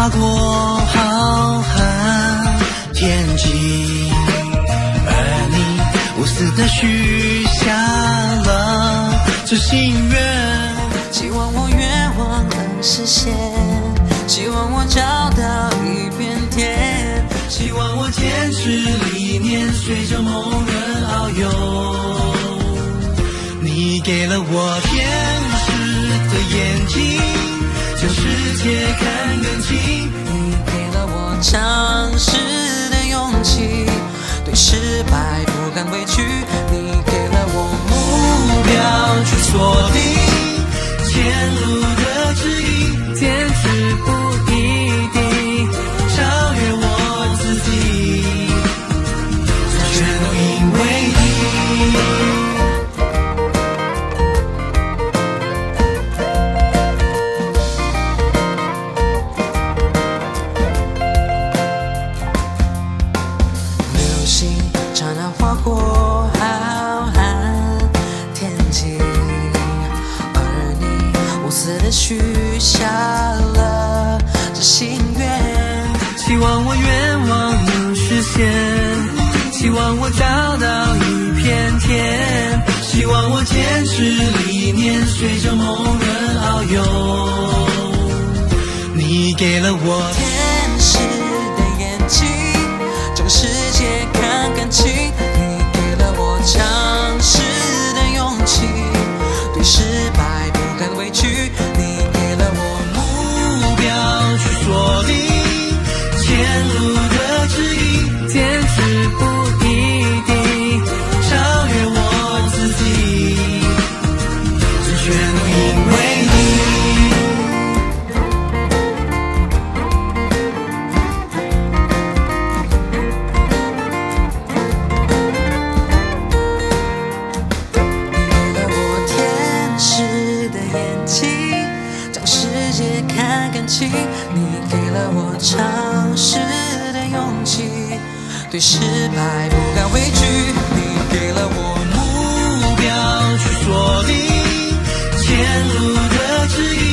划过浩瀚天际，而你无私的许下了这心愿。希望我愿望能实现，希望我找到一片天，希望我坚持理念，随着梦人遨游。你给了我天使的眼睛，敢畏惧。你给了我目标去锁定，前路希望我找到一片天，希望我坚持理念，随着梦人遨游。你给了我天使的眼睛，将世界看更清。你给了我尝试的勇气，对失败不敢畏惧。你给了我目标去锁定，世界看感情，你给了我尝试的勇气，对失败不敢畏惧，你给了我目标去锁定前路的指引。